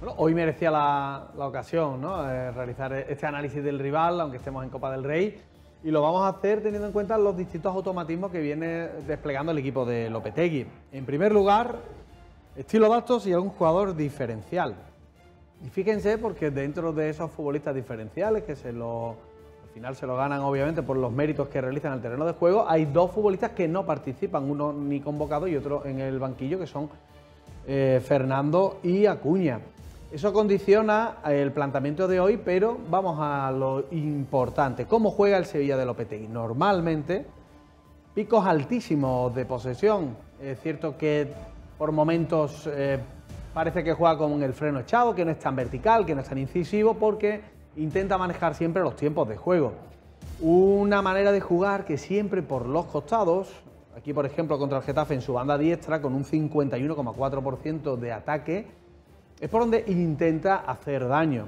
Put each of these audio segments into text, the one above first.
Bueno, hoy merecía la, ocasión, ¿no? Eh, realizar este análisis del rival, aunque estemos en Copa del Rey. Y lo vamos a hacer teniendo en cuenta los distintos automatismos que viene desplegando el equipo de Lopetegui. En primer lugar, estilo datos y algún jugador diferencial. Y fíjense porque dentro de esos futbolistas diferenciales que se lo, al final se lo ganan obviamente por los méritos que realizan en el terreno de juego, hay dos futbolistas que no participan, uno ni convocado y otro en el banquillo, que son eh, Fernando y Acuña. Eso condiciona el planteamiento de hoy, pero vamos a lo importante. ¿Cómo juega el Sevilla de Lopetegui? Normalmente, picos altísimos de posesión. Es cierto que por momentos eh, parece que juega con el freno echado, que no es tan vertical, que no es tan incisivo, porque intenta manejar siempre los tiempos de juego. Una manera de jugar que siempre por los costados, aquí por ejemplo contra el Getafe en su banda diestra, con un 51,4% de ataque, es por donde intenta hacer daño.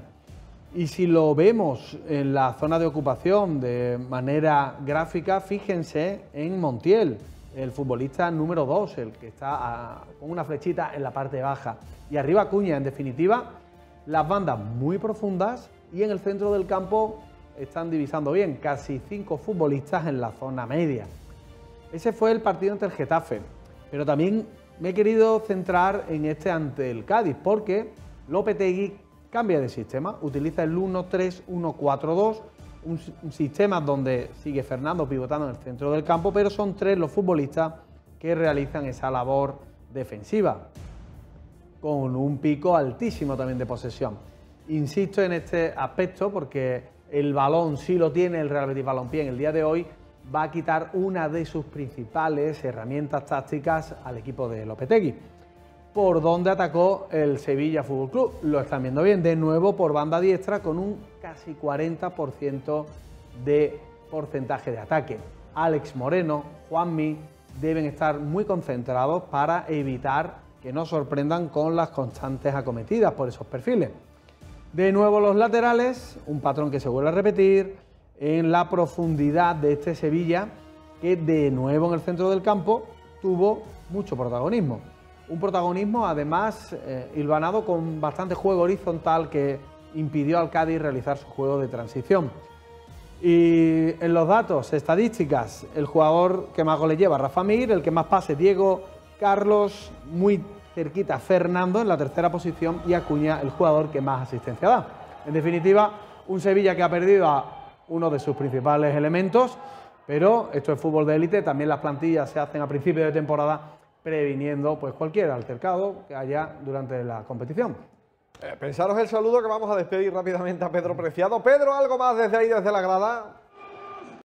Y si lo vemos en la zona de ocupación de manera gráfica, fíjense en Montiel, el futbolista número 2, el que está con una flechita en la parte baja. Y arriba Cuña, en definitiva, las bandas muy profundas y en el centro del campo están divisando bien, casi cinco futbolistas en la zona media. Ese fue el partido ante el Getafe, pero también me he querido centrar en este ante el Cádiz, porque Lopetegui cambia de sistema, utiliza el 1-3-1-4-2, un, sistema donde sigue Fernando pivotando en el centro del campo, pero son tres los futbolistas que realizan esa labor defensiva, con un pico altísimo también de posesión. Insisto en este aspecto porque el balón sí lo tiene el Real Betis Balompié en el día de hoy, va a quitar una de sus principales herramientas tácticas al equipo de Lopetegui. Por donde atacó el Sevilla Fútbol Club. Lo están viendo bien, de nuevo por banda diestra con un casi 40% de porcentaje de ataque. Alex Moreno, Juanmi deben estar muy concentrados para evitar que no sorprendan con las constantes acometidas por esos perfiles. De nuevo los laterales, un patrón que se vuelve a repetir, en la profundidad de este Sevilla, que de nuevo en el centro del campo tuvo mucho protagonismo. Un protagonismo además eh, hilvanado con bastante juego horizontal que impidió al Cádiz realizar su juego de transición. Y en los datos, estadísticas, el jugador que más goles lleva, Rafa Mir, el que más pase, Diego Carlos, muy cerquita, Fernando en la tercera posición y Acuña, el jugador que más asistencia da. En definitiva, un Sevilla que ha perdido a uno de sus principales elementos, pero esto es fútbol de élite, también las plantillas se hacen a principio de temporada previniendo pues cualquier altercado que haya durante la competición. Eh, pensaros el saludo que vamos a despedir rápidamente a Pedro Preciado. Pedro, algo más desde ahí, desde la grada.